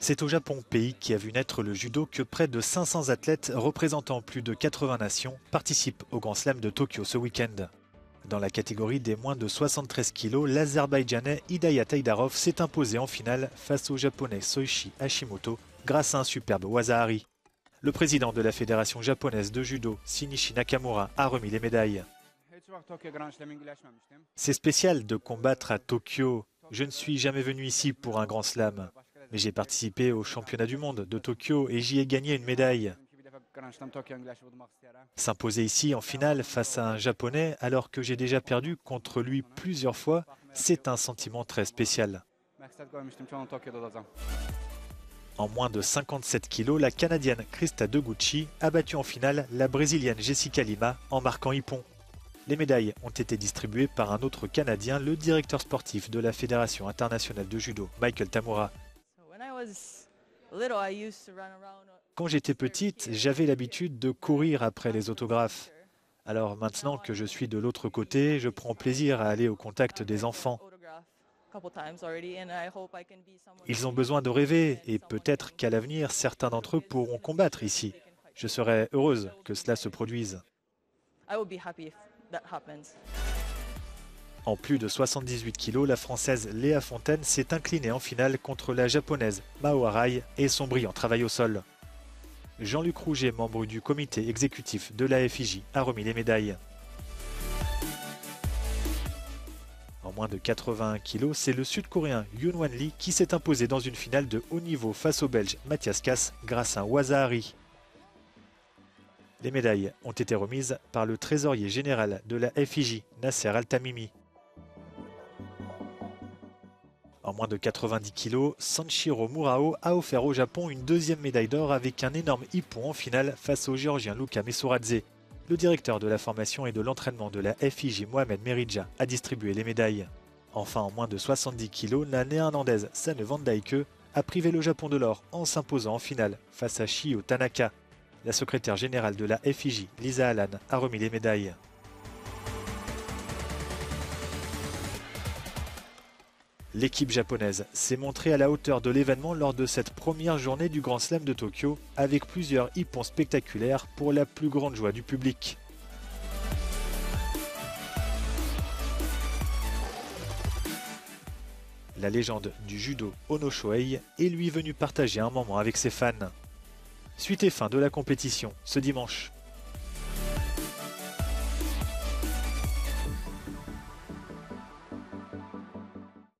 C'est au Japon, pays qui a vu naître le judo, que près de 500 athlètes représentant plus de 80 nations participent au Grand Slam de Tokyo ce week-end. Dans la catégorie des moins de 73 kg, l'Azerbaïdjanais Hidayat Aidarov s'est imposé en finale face au Japonais Soichi Hashimoto grâce à un superbe Wazahari. Le président de la fédération japonaise de judo, Shinichi Nakamura, a remis les médailles. C'est spécial de combattre à Tokyo. Je ne suis jamais venu ici pour un grand slam. Mais j'ai participé au championnat du monde de Tokyo et j'y ai gagné une médaille. S'imposer ici en finale face à un Japonais alors que j'ai déjà perdu contre lui plusieurs fois, c'est un sentiment très spécial. En moins de 57 kilos, la Canadienne Krista Deguchi a battu en finale la Brésilienne Jessica Lima en marquant hippon. Les médailles ont été distribuées par un autre Canadien, le directeur sportif de la Fédération internationale de judo, Michael Tamura. Quand j'étais petite, j'avais l'habitude de courir après les autographes. Alors maintenant que je suis de l'autre côté, je prends plaisir à aller au contact des enfants. Ils ont besoin de rêver et peut-être qu'à l'avenir, certains d'entre eux pourront combattre ici. Je serais heureuse que cela se produise. En plus de 78 kg, la Française Léa Fontaine s'est inclinée en finale contre la Japonaise Mao Arai et son brillant travail au sol. Jean-Luc Rouget, membre du comité exécutif de la FIJ, a remis les médailles. En moins de 81 kg, c'est le Sud-Coréen Yoon Wan Lee qui s'est imposé dans une finale de haut niveau face au Belge Mathias Kass grâce à un Wazahari. Les médailles ont été remises par le trésorier général de la FIJ, Nasser Al-Tamimi. En moins de 90 kg, Sanshiro Murao a offert au Japon une deuxième médaille d'or avec un énorme hippon en finale face au géorgien Luka Mesoradze. Le directeur de la formation et de l'entraînement de la FIJ Mohamed Meridja a distribué les médailles. Enfin, en moins de 70 kg, la néerlandaise Sanne van Dijke a privé le Japon de l'or en s'imposant en finale face à Shio Tanaka. La secrétaire générale de la FIJ, Lisa Allan, a remis les médailles. L'équipe japonaise s'est montrée à la hauteur de l'événement lors de cette première journée du Grand Slam de Tokyo, avec plusieurs hippons spectaculaires pour la plus grande joie du public. La légende du judo Ono Shohei est lui venu partager un moment avec ses fans. Suite et fin de la compétition ce dimanche.